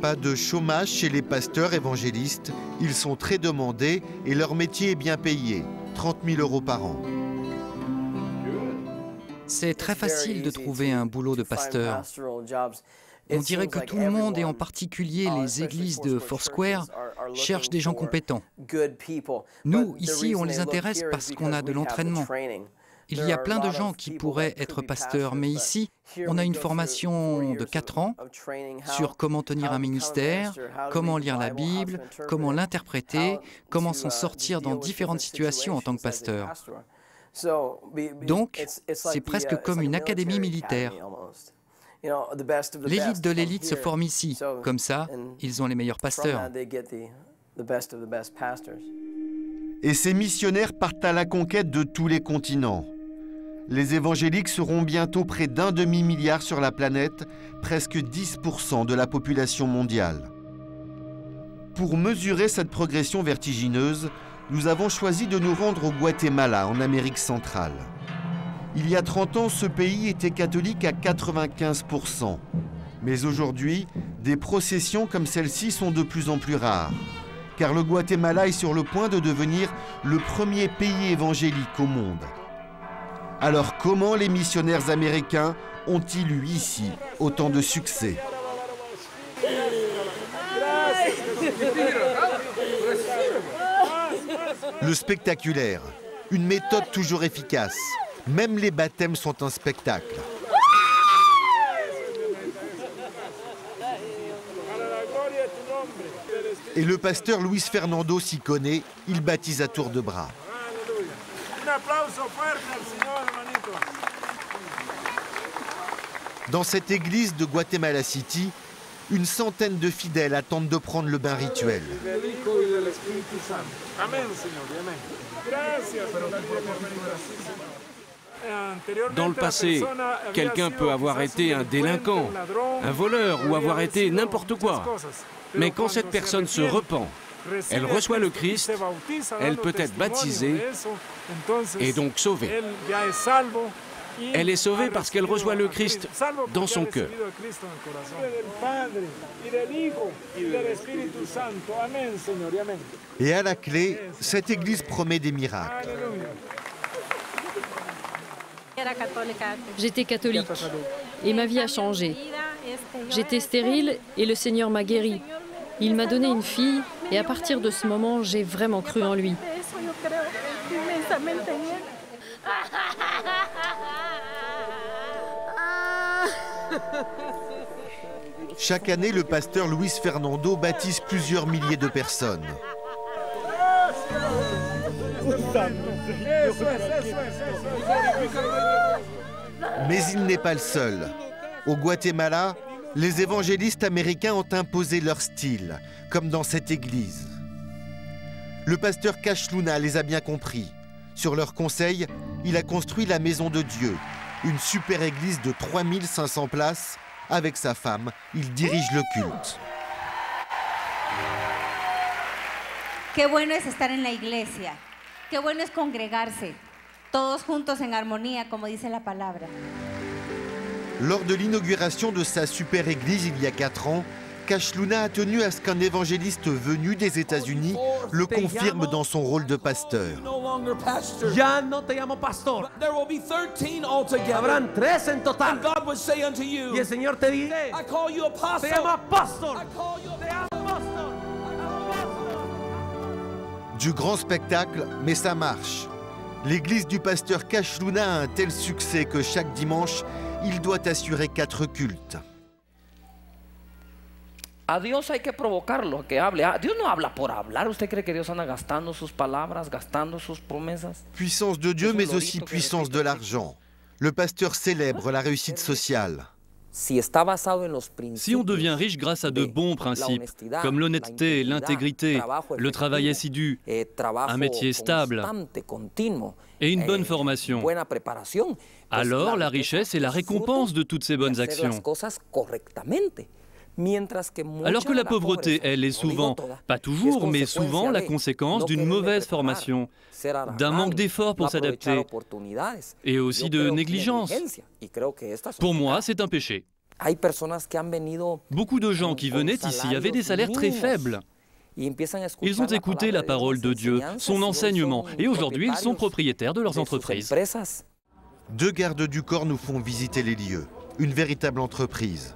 Pas de chômage chez les pasteurs évangélistes, ils sont très demandés et leur métier est bien payé, 30 000 euros par an. C'est très facile de trouver un boulot de pasteur. On dirait que tout le monde, et en particulier les églises de Foursquare, cherchent des gens compétents. Nous, ici, on les intéresse parce qu'on a de l'entraînement. Il y a plein de gens qui pourraient être pasteurs, mais ici, on a une formation de 4 ans sur comment tenir un ministère, comment lire la Bible, comment l'interpréter, comment s'en sortir dans différentes situations en tant que pasteur. Donc, c'est presque comme une académie militaire. L'élite de l'élite se forme ici. Comme ça, ils ont les meilleurs pasteurs. Et ces missionnaires partent à la conquête de tous les continents. Les évangéliques seront bientôt près d'un demi-milliard sur la planète, presque 10% de la population mondiale. Pour mesurer cette progression vertigineuse, nous avons choisi de nous rendre au Guatemala, en Amérique centrale. Il y a 30 ans, ce pays était catholique à 95%. Mais aujourd'hui, des processions comme celle-ci sont de plus en plus rares, car le Guatemala est sur le point de devenir le premier pays évangélique au monde. Alors comment les missionnaires américains ont-ils eu ici autant de succès Le spectaculaire, une méthode toujours efficace. Même les baptêmes sont un spectacle. Et le pasteur Luis Fernando s'y connaît, il baptise à tour de bras. Dans cette église de Guatemala City, une centaine de fidèles attendent de prendre le bain rituel. Dans le passé, quelqu'un peut avoir été un délinquant, un voleur ou avoir été n'importe quoi. Mais quand cette personne se repent, elle reçoit le Christ, elle peut être baptisée et donc sauvée. Elle est sauvée parce qu'elle reçoit le Christ dans son cœur. Et à la clé, cette église promet des miracles. J'étais catholique et ma vie a changé. J'étais stérile et le Seigneur m'a guéri. Il m'a donné une fille et à partir de ce moment, j'ai vraiment cru en lui. Chaque année, le pasteur Luis Fernando baptise plusieurs milliers de personnes. Mais il n'est pas le seul. Au Guatemala, les évangélistes américains ont imposé leur style, comme dans cette église. Le pasteur Cash Luna les a bien compris. Sur leur conseil, il a construit la Maison de Dieu, une super église de 3500 places. Avec sa femme, il dirige le culte. Qué bueno es estar en la iglesia. Qué bueno es congregarse. Todos juntos en armonía, como dice la palabra. Lors de l'inauguration de sa super église il y a 4 ans, Luna a tenu à ce qu'un évangéliste venu des États-Unis le confirme dans son rôle de pasteur. Ya no te llamo pastor. There will be 13 altogether. Habrán tres en total. And God would say unto you, y el Señor te diré, I call you apostle. Te llamo apóstol. Du grand spectacle, mais ça marche. L'église du pasteur Luna a un tel succès que chaque dimanche, il doit assurer quatre cultes. A Dios hay que provocarlo, que hable. Ah, Dios no habla por hablar. ¿Usted cree que Dios anda gastando sus palabras, gastando sus promesas? Puissance de Dieu, mais aussi puissance de l'argent. Le pasteur célèbre la réussite sociale. Si on devient riche grâce à de bons principes, comme l'honnêteté, l'intégrité, le travail assidu, un métier stable et une bonne formation, alors la richesse est la récompense de toutes ces bonnes actions. Alors que la pauvreté, elle, est souvent, pas toujours, mais souvent la conséquence d'une mauvaise formation, d'un manque d'efforts pour s'adapter et aussi de négligence. Pour moi, c'est un péché. Beaucoup de gens qui venaient ici avaient des salaires très faibles. Ils ont écouté la parole de Dieu, son enseignement, et aujourd'hui ils sont propriétaires de leurs entreprises. Deux gardes du corps nous font visiter les lieux, une véritable entreprise.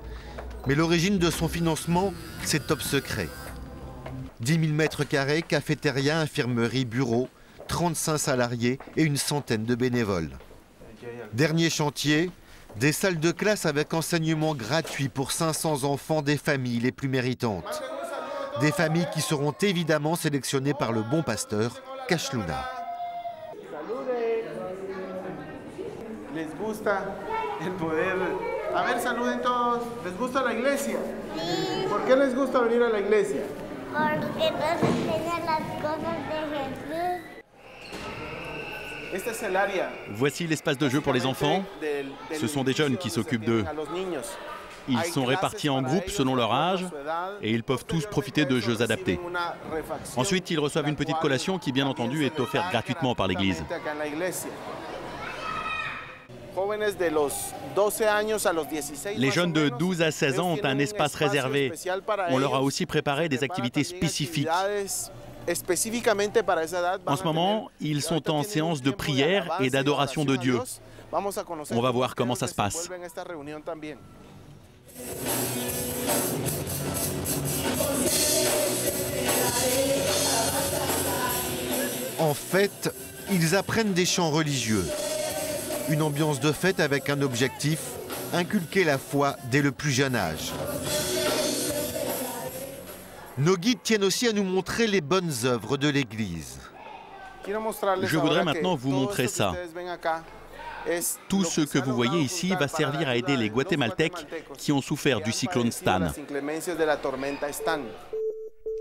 Mais l'origine de son financement, c'est top secret. 10 000 mètres carrés, cafétéria, infirmerie, bureau, 35 salariés et une centaine de bénévoles. Dernier chantier, des salles de classe avec enseignement gratuit pour 500 enfants des familles les plus méritantes. Des familles qui seront évidemment sélectionnées par le bon pasteur, poder. A ver, saluden todos. ¿Les gusta la iglesia? Sí. ¿Por qué les gusta venir a la iglesia? Porque nos enseñan las cosas de Jesús. Voici l'espace de jeu pour les enfants. Ce sont des jeunes qui s'occupent d'eux. Ils sont répartis en groupes selon leur âge et ils peuvent tous profiter de jeux adaptés. Ensuite, ils reçoivent une petite collation qui, bien entendu, est offerte gratuitement par l'Église. Les jeunes de 12 à 16 ans ont un espace réservé. On leur a aussi préparé des activités spécifiques. En ce moment, ils sont en séance de prière et d'adoration de Dieu. On va voir comment ça se passe. En fait, ils apprennent des chants religieux. Une ambiance de fête avec un objectif, inculquer la foi dès le plus jeune âge. Nos guides tiennent aussi à nous montrer les bonnes œuvres de l'Église. Je voudrais maintenant vous montrer ça. Tout ce que vous voyez ici va servir à aider les Guatémaltèques qui ont souffert du cyclone Stan.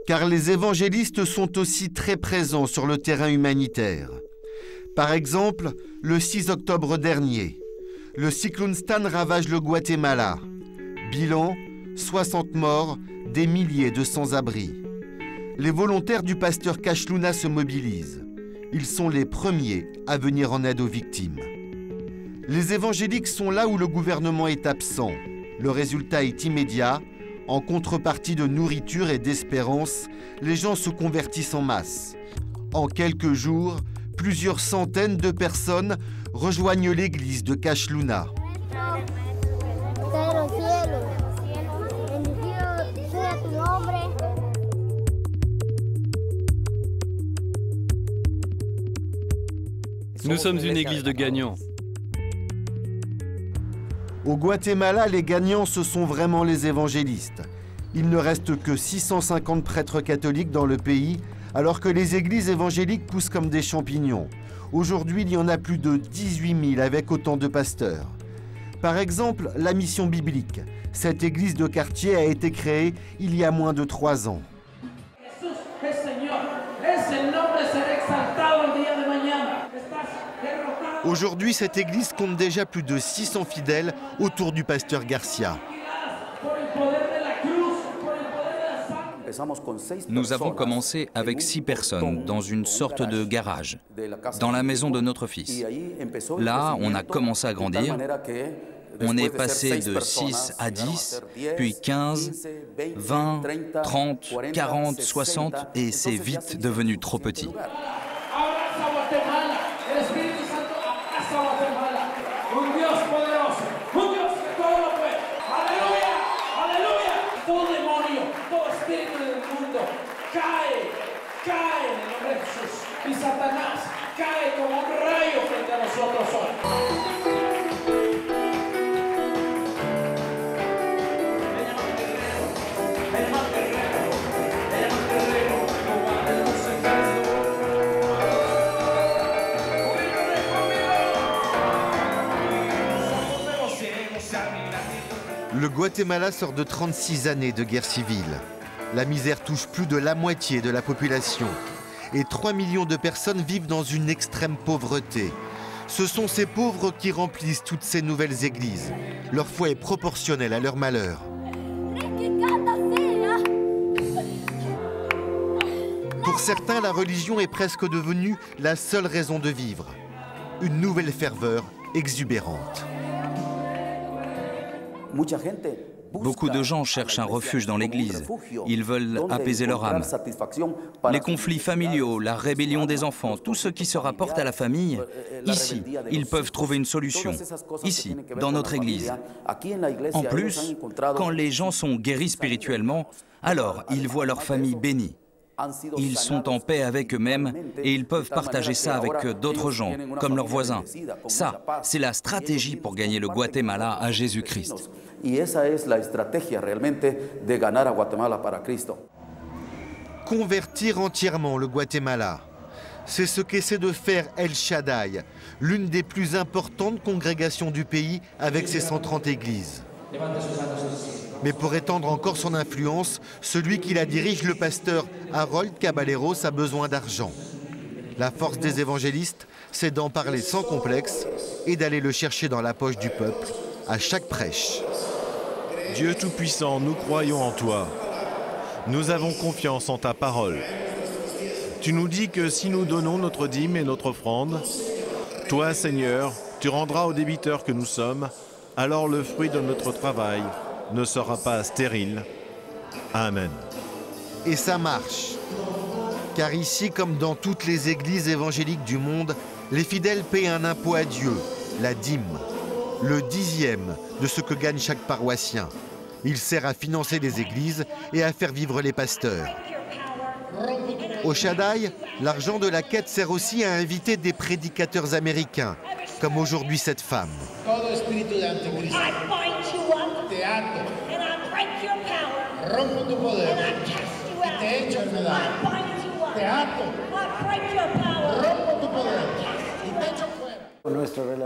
Car les évangélistes sont aussi très présents sur le terrain humanitaire. Par exemple, le 6 octobre dernier, le cyclone Stan ravage le Guatemala. Bilan 60 morts, des milliers de sans-abri. Les volontaires du pasteur Cashluna se mobilisent. Ils sont les premiers à venir en aide aux victimes. Les évangéliques sont là où le gouvernement est absent. Le résultat est immédiat. En contrepartie de nourriture et d'espérance, les gens se convertissent en masse. En quelques jours, plusieurs centaines de personnes rejoignent l'église de Cashluna. Nous sommes une église de gagnants. Au Guatemala, les gagnants, ce sont vraiment les évangélistes. Il ne reste que 650 prêtres catholiques dans le pays, alors que les églises évangéliques poussent comme des champignons. Aujourd'hui, il y en a plus de 18 000 avec autant de pasteurs. Par exemple, la mission biblique. Cette église de quartier a été créée il y a moins de trois ans. Aujourd'hui, cette église compte déjà plus de 600 fidèles autour du pasteur Garcia. Nous avons commencé avec six personnes dans une sorte de garage, dans la maison de notre fils. Là, on a commencé à grandir. On est passé de 6 à 10, puis 15, 20, 30, 40, 60, et c'est vite devenu trop petit. Guatemala sort de 36 années de guerre civile. La misère touche plus de la moitié de la population. Et 3 millions de personnes vivent dans une extrême pauvreté. Ce sont ces pauvres qui remplissent toutes ces nouvelles églises. Leur foi est proportionnelle à leur malheur. Pour certains, la religion est presque devenue la seule raison de vivre. Une nouvelle ferveur exubérante. Beaucoup de gens cherchent un refuge dans l'Église. Ils veulent apaiser leur âme. Les conflits familiaux, la rébellion des enfants, tout ce qui se rapporte à la famille, ici, ils peuvent trouver une solution. Ici, dans notre Église. En plus, quand les gens sont guéris spirituellement, alors ils voient leur famille bénie. Ils sont en paix avec eux-mêmes et ils peuvent partager ça avec d'autres gens, comme leurs voisins. Ça, c'est la stratégie pour gagner le Guatemala à Jésus-Christ. Convertir entièrement le Guatemala. C'est ce qu'essaie de faire El Shaddai, l'une des plus importantes congrégations du pays avec ses 130 églises. Mais pour étendre encore son influence, celui qui la dirige, le pasteur Harold Caballeros, a besoin d'argent. La force des évangélistes, c'est d'en parler sans complexe et d'aller le chercher dans la poche du peuple à chaque prêche. Dieu Tout-Puissant, nous croyons en toi. Nous avons confiance en ta parole. Tu nous dis que si nous donnons notre dîme et notre offrande, toi, Seigneur, tu rendras aux débiteurs que nous sommes, alors le fruit de notre travail ne sera pas stérile. Amen. Et ça marche. Car ici, comme dans toutes les églises évangéliques du monde, les fidèles paient un impôt à Dieu, la dîme, le dixième de ce que gagne chaque paroissien. Il sert à financer les églises et à faire vivre les pasteurs. Au Shaddai, l'argent de la quête sert aussi à inviter des prédicateurs américains, comme aujourd'hui cette femme.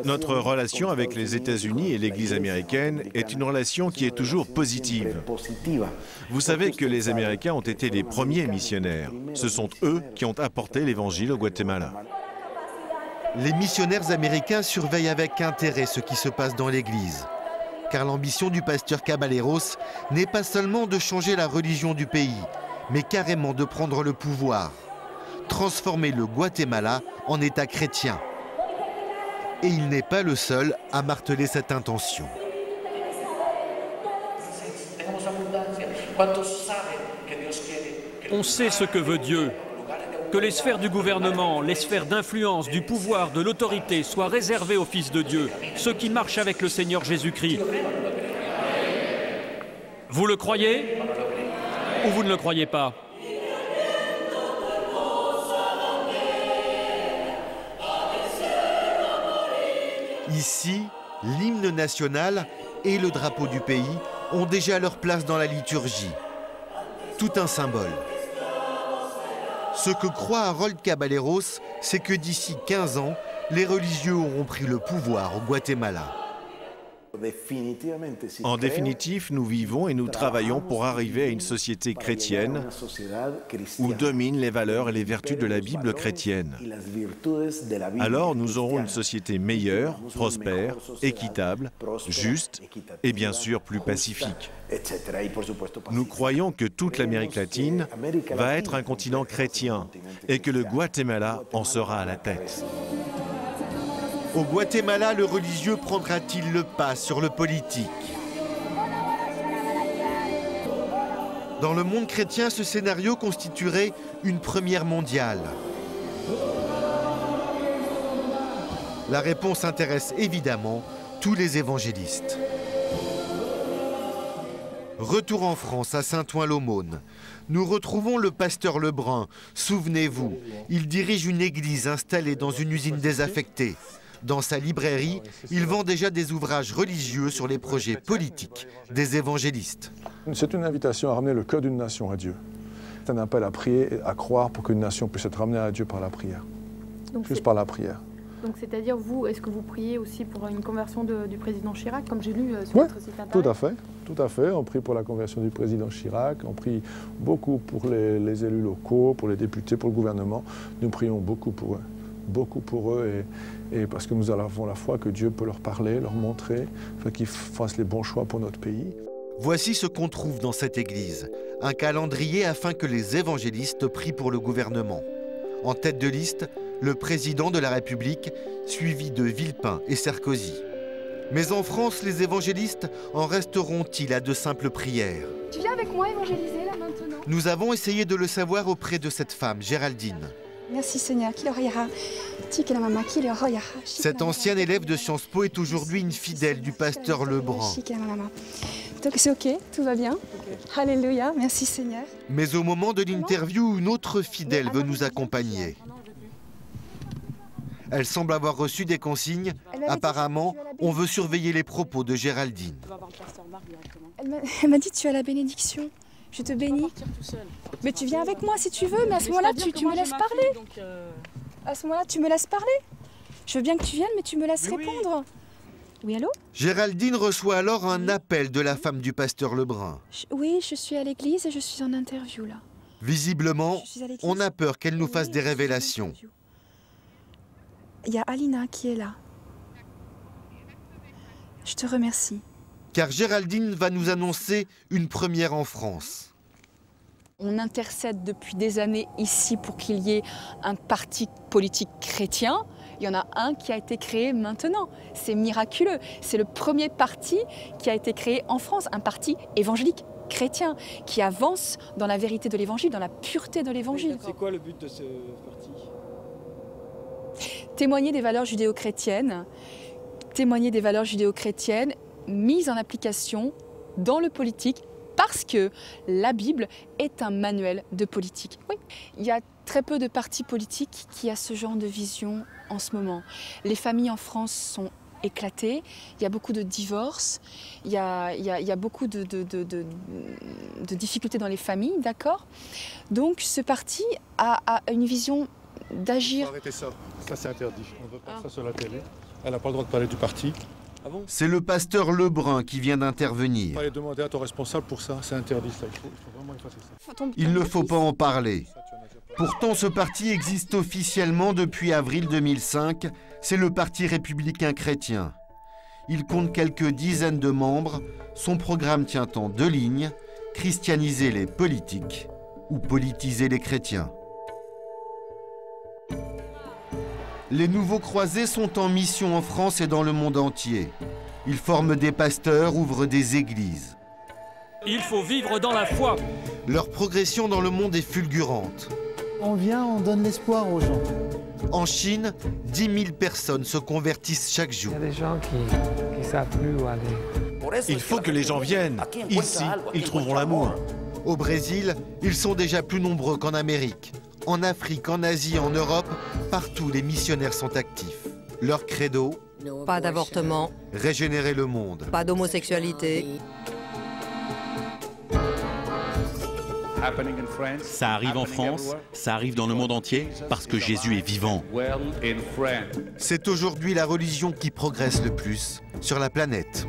Notre relation avec les États-Unis et l'Église américaine est une relation qui est toujours positive. Vous savez que les Américains ont été les premiers missionnaires. Ce sont eux qui ont apporté l'Évangile au Guatemala. Les missionnaires américains surveillent avec intérêt ce qui se passe dans l'Église. Car l'ambition du pasteur Caballeros n'est pas seulement de changer la religion du pays, mais carrément de prendre le pouvoir, transformer le Guatemala en État chrétien. Et il n'est pas le seul à marteler cette intention. On sait ce que veut Dieu, que les sphères du gouvernement, les sphères d'influence, du pouvoir, de l'autorité soient réservées aux fils de Dieu, ceux qui marchent avec le Seigneur Jésus-Christ. Vous le croyez ou vous ne le croyez pas? Ici, l'hymne national et le drapeau du pays ont déjà leur place dans la liturgie. Tout un symbole. Ce que croit Harold Caballeros, c'est que d'ici 15 ans, les religieux auront pris le pouvoir au Guatemala. En définitive, nous vivons et nous travaillons pour arriver à une société chrétienne où dominent les valeurs et les vertus de la Bible chrétienne. Alors nous aurons une société meilleure, prospère, équitable, juste et bien sûr plus pacifique. Nous croyons que toute l'Amérique latine va être un continent chrétien et que le Guatemala en sera à la tête. Au Guatemala, le religieux prendra-t-il le pas sur le politique Dans le monde chrétien, ce scénario constituerait une première mondiale. La réponse intéresse évidemment tous les évangélistes. Retour en France, à Saint-Ouen-l'Aumône. Nous retrouvons le pasteur Lebrun. Souvenez-vous, il dirige une église installée dans une usine désaffectée. Dans sa librairie, il vend déjà des ouvrages religieux sur les projets politiques des évangélistes. C'est une invitation à ramener le cœur d'une nation à Dieu. C'est un appel à prier et à croire pour qu'une nation puisse être ramenée à Dieu par la prière. Juste par la prière. Donc c'est-à-dire, vous, est-ce que vous priez aussi pour une conversion du président Chirac, comme j'ai lu euh, sur votre site internet tout à fait, tout à fait. On prie pour la conversion du président Chirac, on prie beaucoup pour les, les élus locaux, pour les députés, pour le gouvernement. Nous prions beaucoup pour eux beaucoup pour eux et, parce que nous avons la foi que Dieu peut leur parler, leur montrer, qu'ils fassent les bons choix pour notre pays. Voici ce qu'on trouve dans cette église, un calendrier afin que les évangélistes prient pour le gouvernement. En tête de liste, le président de la République, suivi de Villepin et Sarkozy. Mais en France, les évangélistes en resteront-ils à de simples prières? Tu viens avec moi évangéliser là maintenant? Nous avons essayé de le savoir auprès de cette femme, Géraldine. Merci Seigneur. Cette ancienne élève de Sciences Po est aujourd'hui une fidèle du pasteur Lebrun. Donc c'est ok, tout va bien. Alléluia, merci Seigneur. Mais au moment de l'interview, une autre fidèle veut nous accompagner. Elle semble avoir reçu des consignes. Apparemment, on veut surveiller les propos de Géraldine. Elle m'a dit tu as la bénédiction. Je te bénis. Mais tu viens avec moi si tu veux, mais à ce moment-là, tu, tu me laisses parler. euh, À ce moment-là, tu me laisses parler. Je veux bien que tu viennes, mais tu me laisses répondre. Oui, allô? Géraldine reçoit alors un appel de la femme du pasteur Lebrun. Je- Oui, je suis à l'église et je suis en interview là. Visiblement, on a peur qu'elle nous fasse des révélations. Il y a Alina qui est là. Je te remercie. Car Géraldine va nous annoncer une première en France. On intercède depuis des années ici pour qu'il y ait un parti politique chrétien. Il y en a un qui a été créé maintenant. C'est miraculeux. C'est le premier parti qui a été créé en France, un parti évangélique chrétien qui avance dans la vérité de l'évangile, dans la pureté de l'évangile. C'est quoi le but de ce parti? Témoigner des valeurs judéo-chrétiennes, témoigner des valeurs judéo-chrétiennes mises en application dans le politique parce que la Bible est un manuel de politique. Oui, il y a très peu de partis politiques qui a ce genre de vision en ce moment. Les familles en France sont éclatées, il y a beaucoup de divorces, il y a, il y a- il y a beaucoup de, de- de- de- de difficultés dans les familles, d'accord? Donc ce parti a, a une vision d'agir Arrêtez ça, ça c'est interdit. On ne veut pas ça sur la télé. Elle n'a pas le droit de parler du parti. Ah bon C'est le pasteur Lebrun qui vient d'intervenir. Pas aller demander à ton responsable pour ça, c'est interdit ça. Il faut, il faut vraiment effacer ça. Il ne faut pas en parler. Pourtant, ce parti existe officiellement depuis avril 2005. C'est le Parti républicain chrétien. Il compte quelques dizaines de membres. Son programme tient en deux lignes christianiser les politiques ou politiser les chrétiens. Les nouveaux croisés sont en mission en France et dans le monde entier. Ils forment des pasteurs, ouvrent des églises. Il faut vivre dans la foi. Leur progression dans le monde est fulgurante. On vient, on donne l'espoir aux gens. En Chine, 10 000 personnes se convertissent chaque jour. Il y a des gens qui ne savent plus où aller. Il faut que les gens viennent. Ici, ils trouveront l'amour. Au Brésil, ils sont déjà plus nombreux qu'en Amérique. En Afrique, en Asie, en Europe, partout les missionnaires sont actifs. Leur credo Pas d'avortement, Régénérer le monde. pas d'homosexualité. Ça arrive en France, ça arrive dans le monde entier, parce que Jésus est vivant. C'est aujourd'hui la religion qui progresse le plus sur la planète.